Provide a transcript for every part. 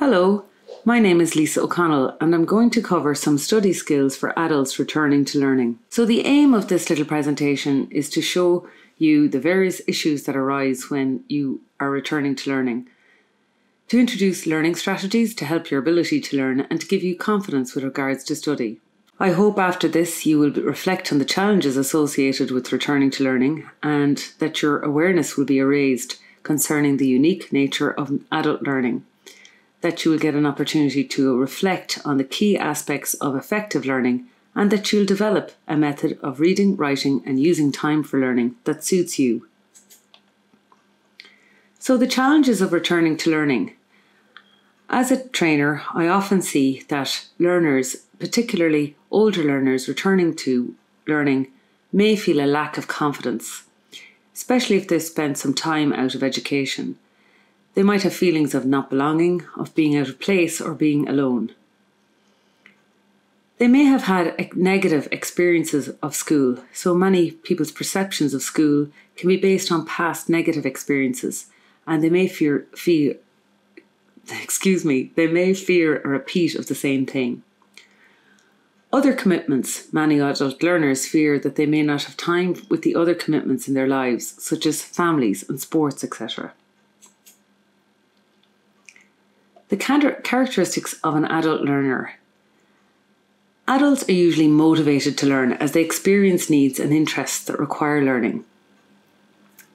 Hello, my name is Lisa O'Connell, and I'm going to cover some study skills for adults returning to learning. So, the aim of this little presentation is to show you the various issues that arise when you are returning to learning, to introduce learning strategies to help your ability to learn, and to give you confidence with regards to study. I hope after this you will reflect on the challenges associated with returning to learning and that your awareness will be raised concerning the unique nature of adult learning that you will get an opportunity to reflect on the key aspects of effective learning and that you'll develop a method of reading, writing, and using time for learning that suits you. So, the challenges of returning to learning. As a trainer, I often see that learners, particularly older learners returning to learning, may feel a lack of confidence, especially if they've spent some time out of education they might have feelings of not belonging, of being out of place, or being alone. They may have had negative experiences of school, so many people's perceptions of school can be based on past negative experiences, and they may fear, fear excuse me, they may fear a repeat of the same thing. Other commitments, many adult learners fear that they may not have time with the other commitments in their lives, such as families and sports, etc. The characteristics of an adult learner. Adults are usually motivated to learn as they experience needs and interests that require learning.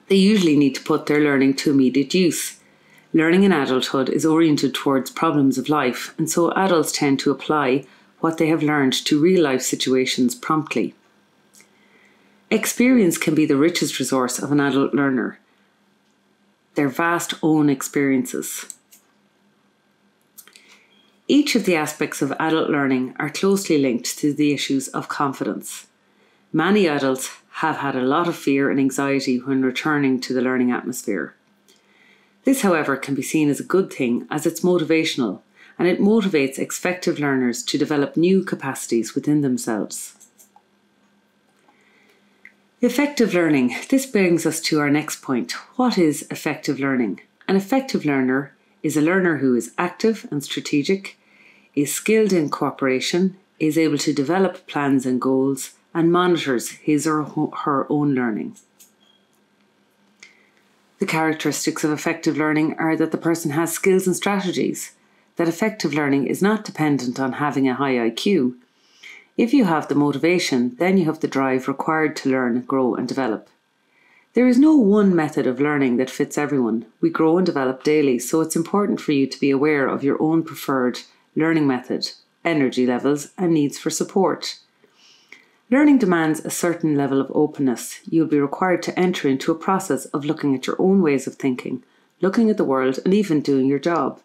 They usually need to put their learning to immediate use. Learning in adulthood is oriented towards problems of life, and so adults tend to apply what they have learned to real life situations promptly. Experience can be the richest resource of an adult learner, their vast own experiences. Each of the aspects of adult learning are closely linked to the issues of confidence. Many adults have had a lot of fear and anxiety when returning to the learning atmosphere. This, however, can be seen as a good thing as it's motivational and it motivates effective learners to develop new capacities within themselves. Effective learning. This brings us to our next point. What is effective learning? An effective learner is a learner who is active and strategic, is skilled in cooperation, is able to develop plans and goals, and monitors his or her own learning. The characteristics of effective learning are that the person has skills and strategies, that effective learning is not dependent on having a high IQ. If you have the motivation, then you have the drive required to learn, grow, and develop. There is no one method of learning that fits everyone. We grow and develop daily, so it's important for you to be aware of your own preferred learning method, energy levels, and needs for support. Learning demands a certain level of openness. You'll be required to enter into a process of looking at your own ways of thinking, looking at the world, and even doing your job.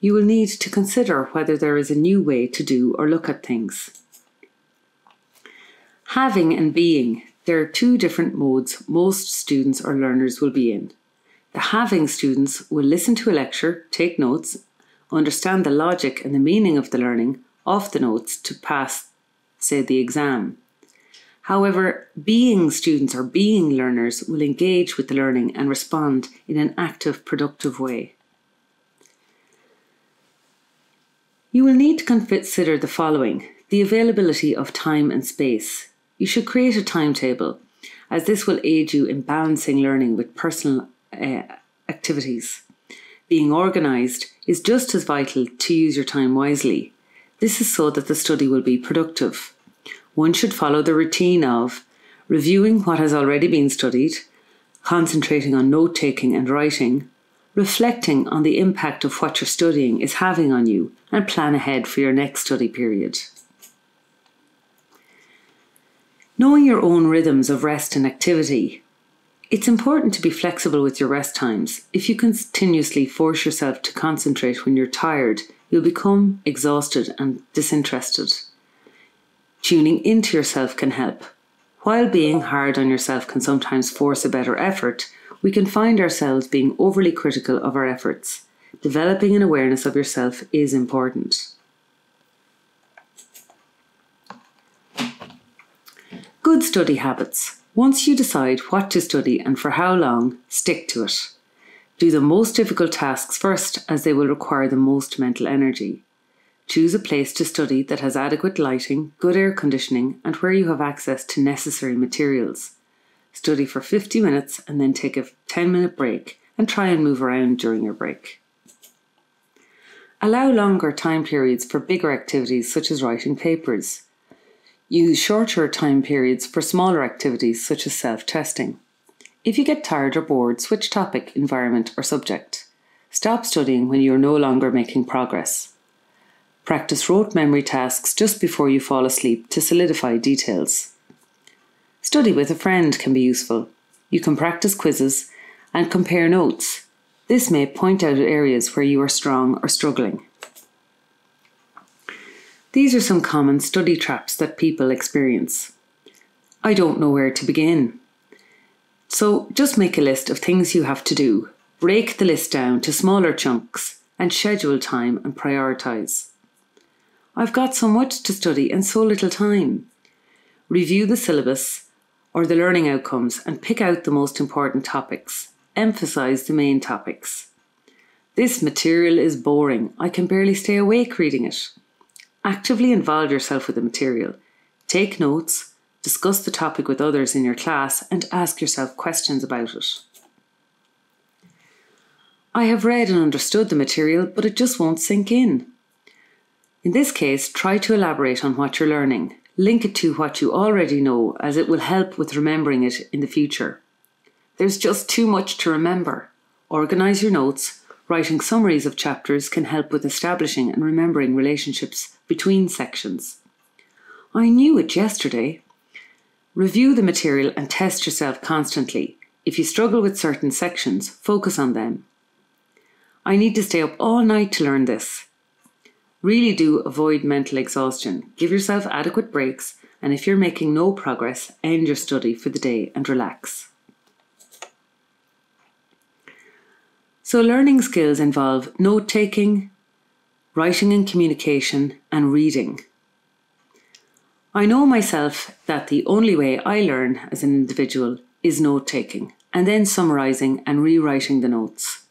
You will need to consider whether there is a new way to do or look at things. Having and being there are two different modes most students or learners will be in. The having students will listen to a lecture, take notes, understand the logic and the meaning of the learning off the notes to pass, say, the exam. However, being students or being learners will engage with the learning and respond in an active, productive way. You will need to consider the following the availability of time and space. You should create a timetable, as this will aid you in balancing learning with personal uh, activities. Being organised is just as vital to use your time wisely. This is so that the study will be productive. One should follow the routine of reviewing what has already been studied, concentrating on note taking and writing, reflecting on the impact of what you're studying is having on you, and plan ahead for your next study period. Knowing your own rhythms of rest and activity. It's important to be flexible with your rest times. If you continuously force yourself to concentrate when you're tired, you'll become exhausted and disinterested. Tuning into yourself can help. While being hard on yourself can sometimes force a better effort, we can find ourselves being overly critical of our efforts. Developing an awareness of yourself is important. Good study habits. Once you decide what to study and for how long, stick to it. Do the most difficult tasks first, as they will require the most mental energy. Choose a place to study that has adequate lighting, good air conditioning, and where you have access to necessary materials. Study for 50 minutes and then take a 10 minute break and try and move around during your break. Allow longer time periods for bigger activities such as writing papers. Use shorter time periods for smaller activities such as self testing. If you get tired or bored, switch topic, environment, or subject. Stop studying when you are no longer making progress. Practice rote memory tasks just before you fall asleep to solidify details. Study with a friend can be useful. You can practice quizzes and compare notes. This may point out areas where you are strong or struggling. These are some common study traps that people experience. I don't know where to begin. So just make a list of things you have to do, break the list down to smaller chunks, and schedule time and prioritise. I've got so much to study and so little time. Review the syllabus or the learning outcomes and pick out the most important topics. Emphasise the main topics. This material is boring. I can barely stay awake reading it. Actively involve yourself with the material. Take notes, discuss the topic with others in your class, and ask yourself questions about it. I have read and understood the material, but it just won't sink in. In this case, try to elaborate on what you're learning. Link it to what you already know, as it will help with remembering it in the future. There's just too much to remember. Organise your notes. Writing summaries of chapters can help with establishing and remembering relationships between sections. I knew it yesterday. Review the material and test yourself constantly. If you struggle with certain sections, focus on them. I need to stay up all night to learn this. Really do avoid mental exhaustion. Give yourself adequate breaks, and if you're making no progress, end your study for the day and relax. So, learning skills involve note taking, writing and communication, and reading. I know myself that the only way I learn as an individual is note taking and then summarising and rewriting the notes.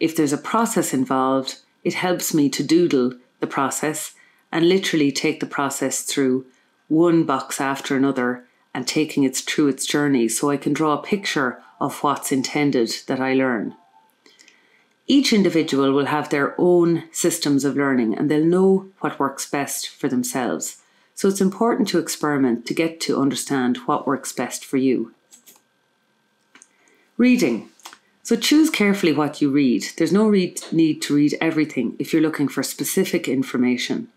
If there's a process involved, it helps me to doodle the process and literally take the process through one box after another and taking it through its journey so I can draw a picture of what's intended that I learn. Each individual will have their own systems of learning and they'll know what works best for themselves. So it's important to experiment to get to understand what works best for you. Reading. So choose carefully what you read. There's no need to read everything if you're looking for specific information.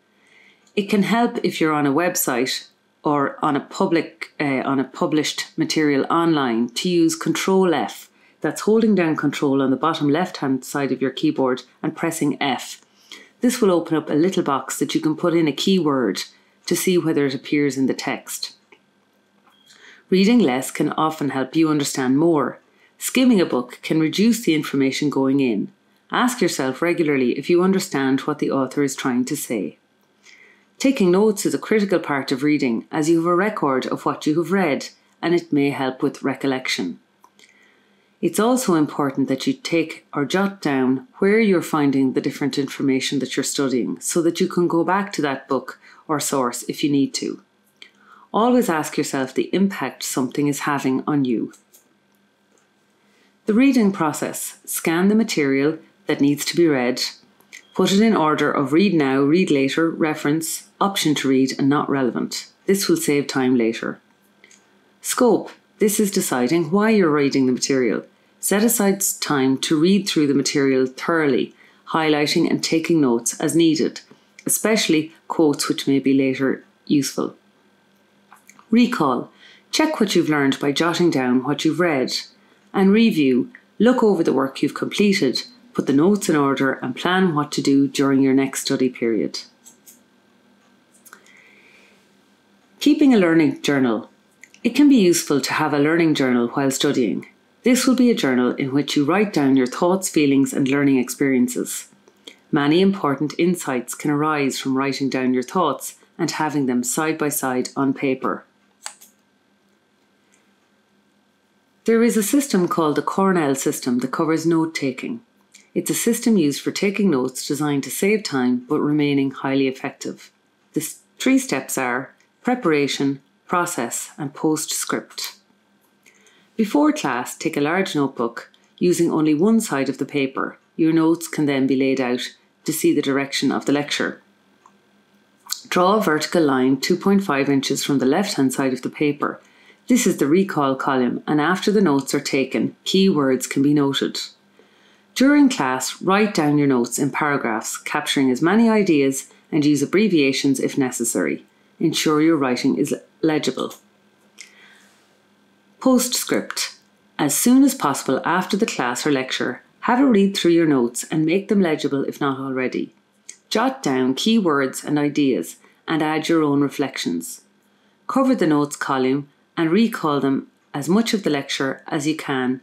It can help if you're on a website or on a public uh, on a published material online to use Control F. That's holding down Control on the bottom left hand side of your keyboard and pressing F. This will open up a little box that you can put in a keyword to see whether it appears in the text. Reading less can often help you understand more Skimming a book can reduce the information going in. Ask yourself regularly if you understand what the author is trying to say. Taking notes is a critical part of reading as you have a record of what you have read and it may help with recollection. It's also important that you take or jot down where you're finding the different information that you're studying so that you can go back to that book or source if you need to. Always ask yourself the impact something is having on you. The reading process scan the material that needs to be read, put it in order of read now, read later, reference, option to read, and not relevant. This will save time later. Scope this is deciding why you're reading the material. Set aside time to read through the material thoroughly, highlighting and taking notes as needed, especially quotes which may be later useful. Recall check what you've learned by jotting down what you've read and review, look over the work you've completed, put the notes in order, and plan what to do during your next study period. Keeping a learning journal. It can be useful to have a learning journal while studying. This will be a journal in which you write down your thoughts, feelings, and learning experiences. Many important insights can arise from writing down your thoughts and having them side by side on paper. There is a system called the Cornell system that covers note taking. It's a system used for taking notes designed to save time but remaining highly effective. The three steps are preparation, process, and postscript. Before class, take a large notebook using only one side of the paper. Your notes can then be laid out to see the direction of the lecture. Draw a vertical line 2.5 inches from the left hand side of the paper. This is the recall column, and after the notes are taken, key words can be noted. During class, write down your notes in paragraphs, capturing as many ideas and use abbreviations if necessary. Ensure your writing is legible. Postscript. As soon as possible after the class or lecture, have a read through your notes and make them legible if not already. Jot down key words and ideas and add your own reflections. Cover the notes column and recall them as much of the lecture as you can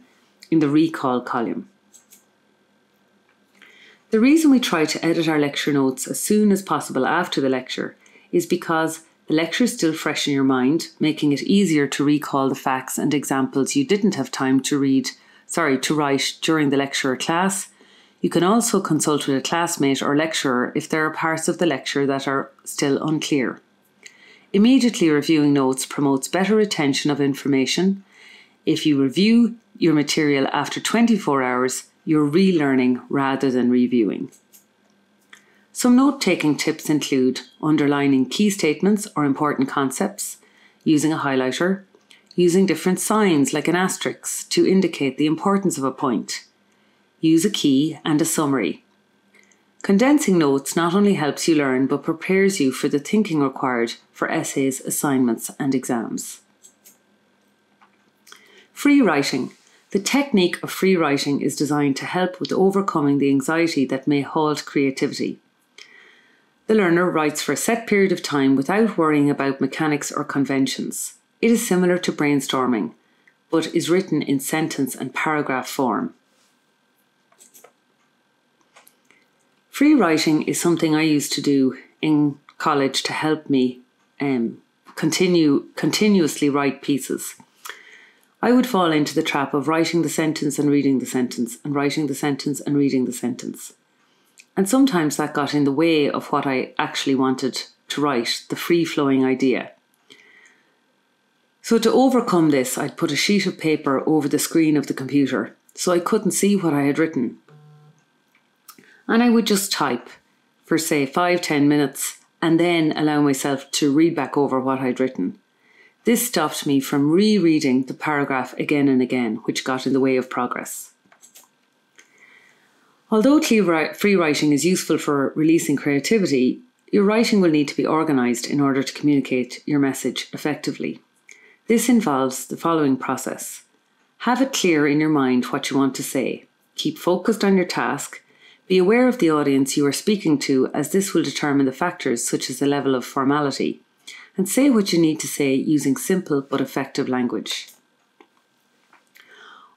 in the recall column. The reason we try to edit our lecture notes as soon as possible after the lecture is because the lecture is still fresh in your mind, making it easier to recall the facts and examples you didn't have time to read, sorry, to write during the lecture or class. You can also consult with a classmate or lecturer if there are parts of the lecture that are still unclear. Immediately reviewing notes promotes better retention of information. If you review your material after 24 hours, you're relearning rather than reviewing. Some note taking tips include underlining key statements or important concepts, using a highlighter, using different signs like an asterisk to indicate the importance of a point, use a key and a summary. Condensing notes not only helps you learn but prepares you for the thinking required for essays, assignments, and exams. Free writing. The technique of free writing is designed to help with overcoming the anxiety that may halt creativity. The learner writes for a set period of time without worrying about mechanics or conventions. It is similar to brainstorming, but is written in sentence and paragraph form. Free writing is something I used to do in college to help me um, continue continuously write pieces. I would fall into the trap of writing the sentence and reading the sentence, and writing the sentence and reading the sentence. And sometimes that got in the way of what I actually wanted to write, the free flowing idea. So, to overcome this, I'd put a sheet of paper over the screen of the computer so I couldn't see what I had written. And I would just type for, say, five, ten minutes and then allow myself to read back over what I'd written. This stopped me from rereading the paragraph again and again, which got in the way of progress. Although free writing is useful for releasing creativity, your writing will need to be organised in order to communicate your message effectively. This involves the following process have it clear in your mind what you want to say, keep focused on your task, be aware of the audience you are speaking to, as this will determine the factors such as the level of formality, and say what you need to say using simple but effective language.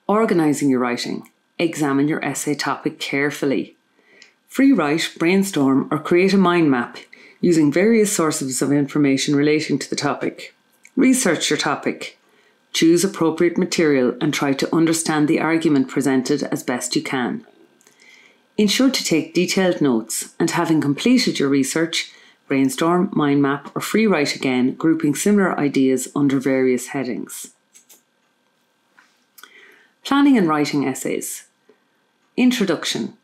Organising your writing. Examine your essay topic carefully. Free write, brainstorm, or create a mind map using various sources of information relating to the topic. Research your topic. Choose appropriate material and try to understand the argument presented as best you can. Ensure to take detailed notes and having completed your research, brainstorm, mind map, or free write again, grouping similar ideas under various headings. Planning and writing essays. Introduction.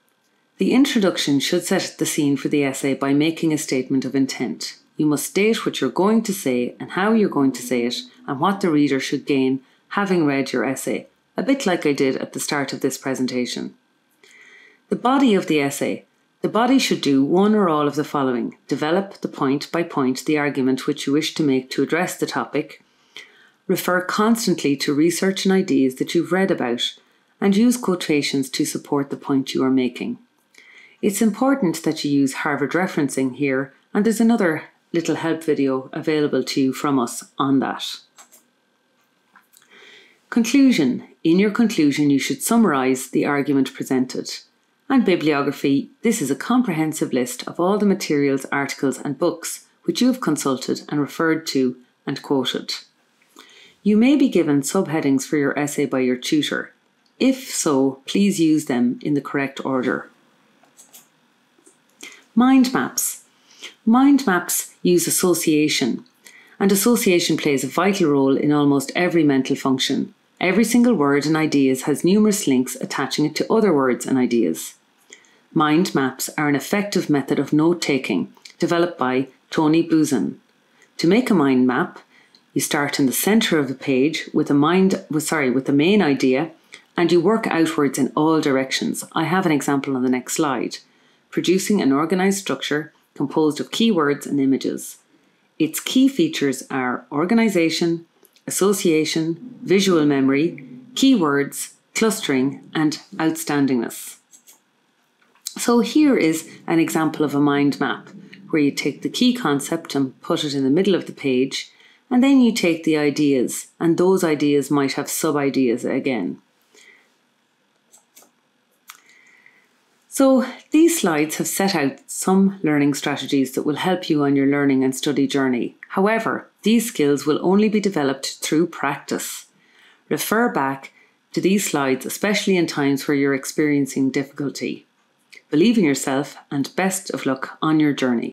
The introduction should set the scene for the essay by making a statement of intent. You must state what you're going to say and how you're going to say it, and what the reader should gain having read your essay, a bit like I did at the start of this presentation. The body of the essay. The body should do one or all of the following develop the point by point the argument which you wish to make to address the topic, Refer constantly to research and ideas that you've read about and use quotations to support the point you are making. It's important that you use Harvard referencing here, and there's another little help video available to you from us on that. Conclusion In your conclusion, you should summarise the argument presented. And bibliography this is a comprehensive list of all the materials, articles, and books which you have consulted and referred to and quoted. You may be given subheadings for your essay by your tutor. If so, please use them in the correct order. Mind maps. Mind maps use association, and association plays a vital role in almost every mental function. Every single word and ideas has numerous links attaching it to other words and ideas. Mind maps are an effective method of note taking developed by Tony Buzan. To make a mind map, you start in the center of the page with a mind sorry, with the main idea and you work outwards in all directions. I have an example on the next slide. Producing an organized structure composed of keywords and images. Its key features are organization, association, visual memory, keywords, clustering, and outstandingness. So here is an example of a mind map where you take the key concept and put it in the middle of the page, and then you take the ideas, and those ideas might have sub ideas again. So, these slides have set out some learning strategies that will help you on your learning and study journey. However, these skills will only be developed through practice. Refer back to these slides, especially in times where you're experiencing difficulty. Believe in yourself and best of luck on your journey.